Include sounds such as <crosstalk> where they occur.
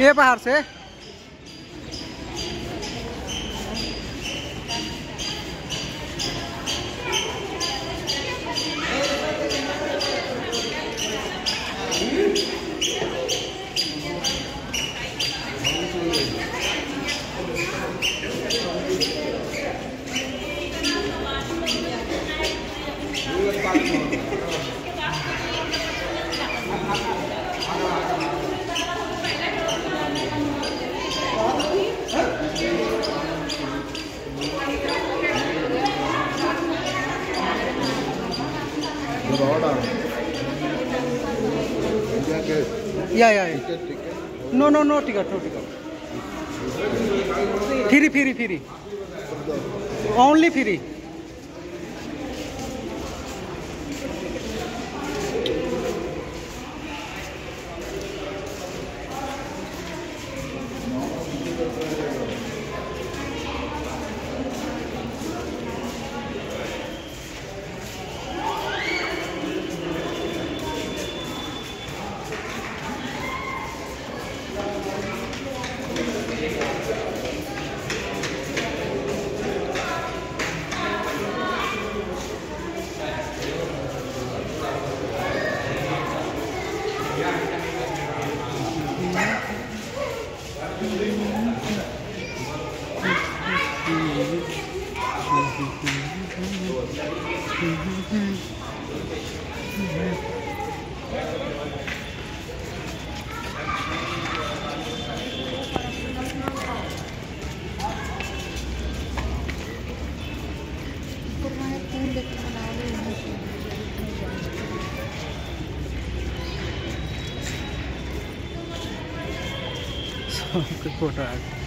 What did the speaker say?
ये बाहर से। <laughs> Yeah yeah no no no ticket no ticket free free free only free photo आ